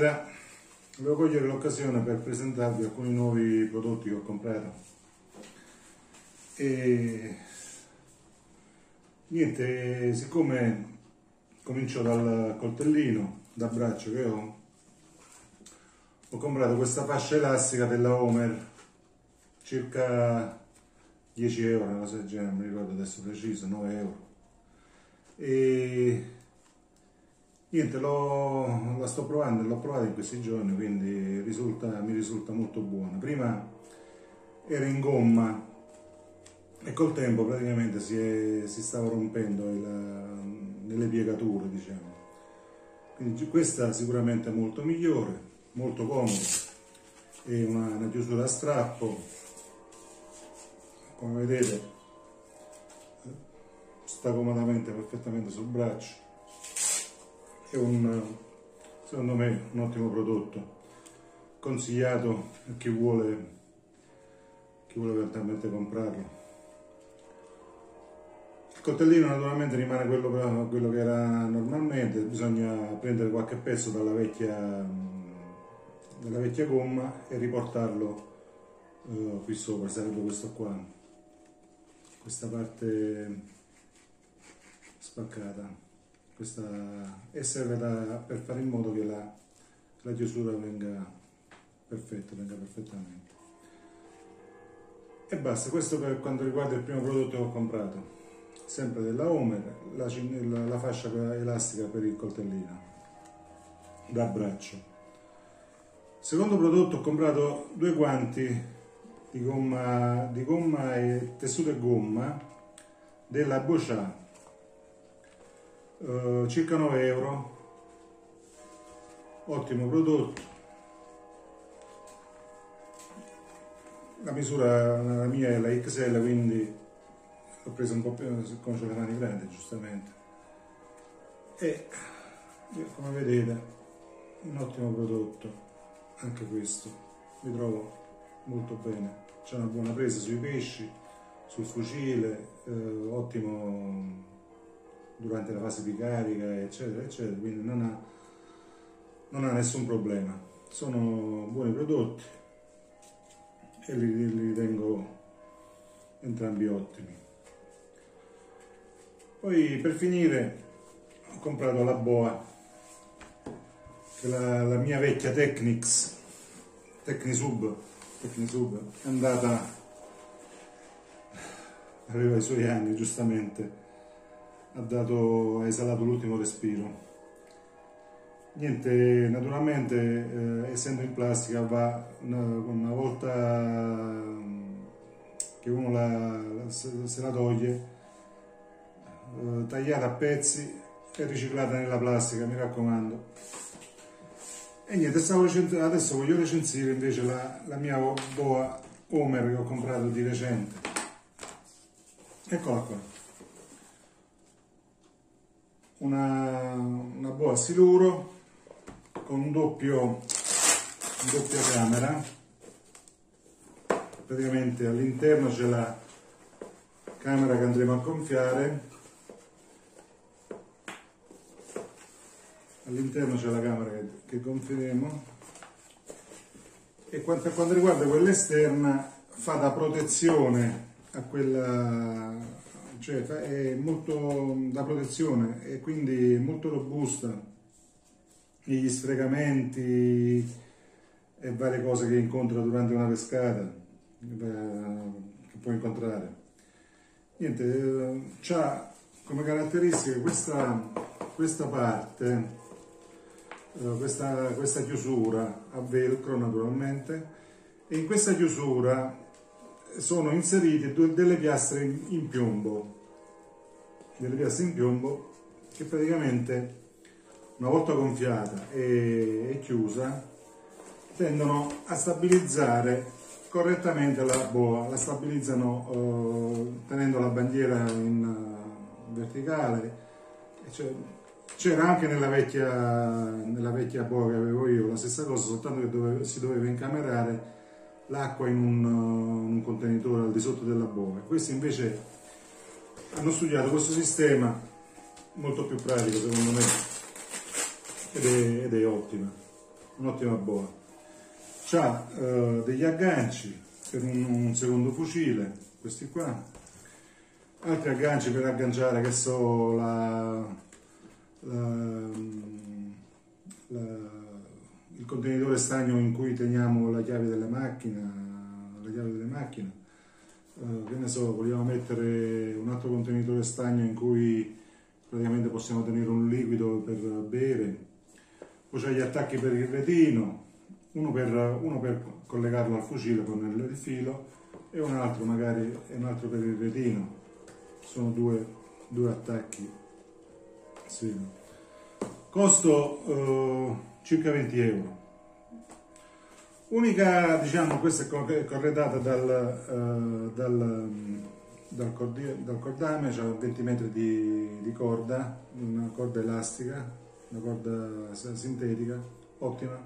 Buonasera, volevo cogliere l'occasione per presentarvi alcuni nuovi prodotti che ho comprato. E niente, siccome comincio dal coltellino da braccio che ho, ho comprato questa fascia elastica della Homer, circa 10 euro, una cosa del genere, non mi ricordo adesso preciso, 9 euro. E Niente, la sto provando, l'ho provata in questi giorni, quindi risulta, mi risulta molto buona. Prima era in gomma e col tempo praticamente si, è, si stava rompendo il, nelle piegature, diciamo. Quindi questa sicuramente è molto migliore, molto comoda, è una, una chiusura a strappo, come vedete sta comodamente, perfettamente sul braccio è un, secondo me un ottimo prodotto. Consigliato a chi vuole, chi vuole eventualmente comprarlo. Il coltellino naturalmente rimane quello, quello, che era normalmente. Bisogna prendere qualche pezzo dalla vecchia, dalla vecchia gomma e riportarlo uh, qui sopra. Sarebbe questo qua. Questa parte spaccata questa, e serve da, per fare in modo che la, la chiusura venga perfetta, venga perfettamente. E basta, questo per quanto riguarda il primo prodotto che ho comprato, sempre della Homer, la, la, la fascia elastica per il coltellino da braccio. Secondo prodotto ho comprato due guanti di gomma, di gomma e tessuto e gomma della Boccia eh, circa 9 euro. Ottimo prodotto. La misura la mia è la XL quindi l'ho presa un po' più siccome ho le mani grandi giustamente. E come vedete un ottimo prodotto anche questo. Mi trovo molto bene. C'è una buona presa sui pesci sul fucile eh, ottimo durante la fase di carica, eccetera, eccetera, quindi non ha, non ha nessun problema. Sono buoni prodotti e li, li ritengo entrambi ottimi. Poi per finire ho comprato la boa, che la, la mia vecchia Technics, Technisub, Technisub è andata, aveva i suoi anni giustamente, ha, dato, ha esalato l'ultimo respiro. Niente, naturalmente eh, essendo in plastica va una, una volta mm, che uno la, la, se la toglie, eh, tagliata a pezzi e riciclata nella plastica, mi raccomando. E niente, adesso voglio recensire invece la, la mia boa Homer che ho comprato di recente. Eccola qua una, una boa siluro con un doppio, doppia camera. Praticamente all'interno c'è la camera che andremo a gonfiare. All'interno c'è la camera che, che gonfieremo. E per quanto riguarda quella esterna fa da protezione a quella cioè è molto da protezione e quindi molto robusta. Negli sfregamenti e varie cose che incontra durante una pescata che può incontrare. Niente ha come caratteristica questa, questa parte eh, questa, questa chiusura a velcro naturalmente e in questa chiusura sono inserite delle piastre in piombo, delle piastre in piombo che praticamente una volta gonfiata e, chiusa tendono a stabilizzare correttamente la boa, la stabilizzano eh, tenendo la bandiera in uh, verticale. C'era anche nella vecchia, nella vecchia boa che avevo io la stessa cosa, soltanto che dove, si doveva incamerare l'acqua in un, uh, un, contenitore al di sotto della boa. Questi invece hanno studiato questo sistema molto più pratico secondo me ed è, ed è ottima. un'ottima boa. C'ha uh, degli agganci per un, un, secondo fucile, questi qua, altri agganci per agganciare che so la, la, la, il contenitore stagno in cui teniamo la chiave della macchina, la chiave delle macchine. Uh, che ne so, vogliamo mettere un altro contenitore stagno in cui praticamente possiamo tenere un liquido per bere poi c'è gli attacchi per il retino, uno per, uno per, collegarlo al fucile con il filo e un altro magari un altro per il retino. Sono due, due attacchi. Sì. Costo eh, circa 20 euro. Unica, diciamo, questa è corredata dal, uh, dal, dal, cordi, dal cordame, c'è 20 metri di, di corda, una corda elastica una corda sintetica, ottima,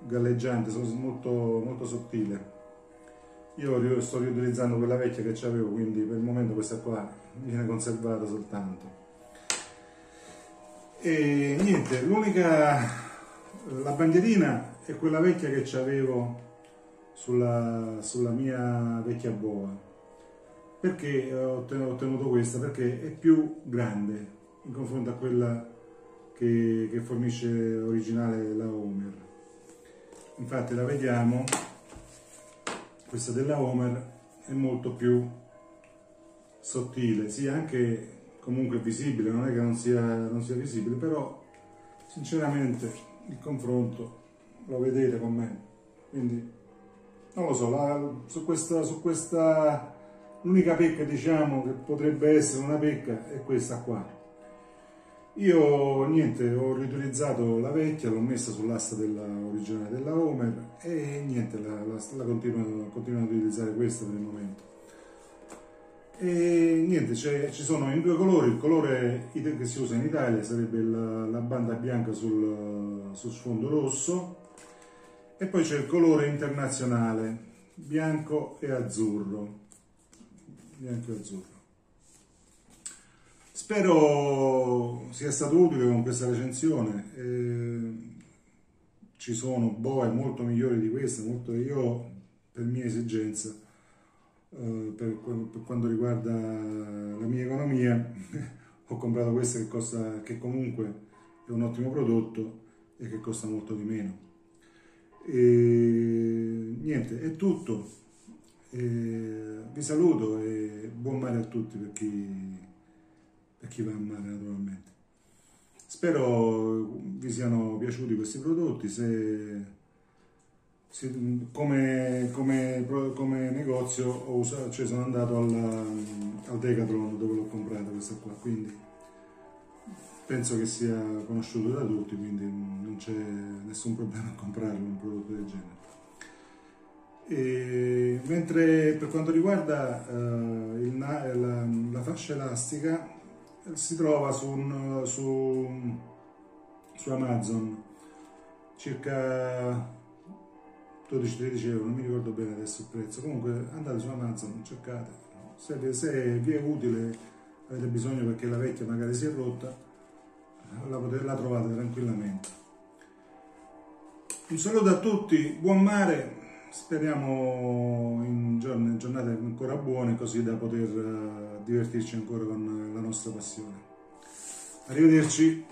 galleggiante, molto, molto sottile. Io sto riutilizzando quella vecchia che avevo, quindi per il momento questa qua viene conservata soltanto. E niente, l'unica, la bandierina è quella vecchia che avevo sulla, sulla mia vecchia boa. Perché ho ottenuto questa? Perché è più grande in confronto a quella che, che fornisce originale la Homer. Infatti la vediamo, questa della Homer è molto più sottile, sì anche comunque visibile, non è che non sia, non sia visibile, però sinceramente il confronto lo vedete con me, quindi non lo so, la, su questa, su questa l'unica pecca diciamo che potrebbe essere una pecca è questa qua io niente, ho riutilizzato la vecchia, l'ho messa sull'asta originale della Homer e niente, la, la, la continuo, continuo, ad utilizzare questa per il momento. E niente, ci sono in due colori, il colore che si usa in Italia sarebbe la, la banda bianca sul, sul sfondo rosso e poi c'è il colore internazionale, bianco e azzurro. Bianco e azzurro. Spero sia stato utile con questa recensione. Eh, ci sono boe molto migliori di questa, molto io per mia esigenza, eh, per, per, quanto riguarda la mia economia, ho comprato questa che, costa, che comunque è un ottimo prodotto e che costa molto di meno. E, niente, è tutto. E, vi saluto e buon mare a tutti per chi a chi va a mare naturalmente. Spero vi siano piaciuti questi prodotti, se come, come, come, negozio usato, cioè sono andato al, al Decathlon dove l'ho comprata questa qua, quindi penso che sia conosciuto da tutti, quindi non c'è nessun problema a comprarlo un prodotto del genere. E, mentre per quanto riguarda uh, il, la, la fascia elastica, si trova su, un, su, su Amazon circa 12-13 euro, non mi ricordo bene adesso il prezzo, comunque andate su Amazon, cercate, se, se vi è utile, avete bisogno perché la vecchia magari si è rotta, la, potete, la trovate tranquillamente. Un saluto a tutti, buon mare, speriamo in giornate ancora buone così da poter eh, divertirci ancora con la nostra passione. Arrivederci.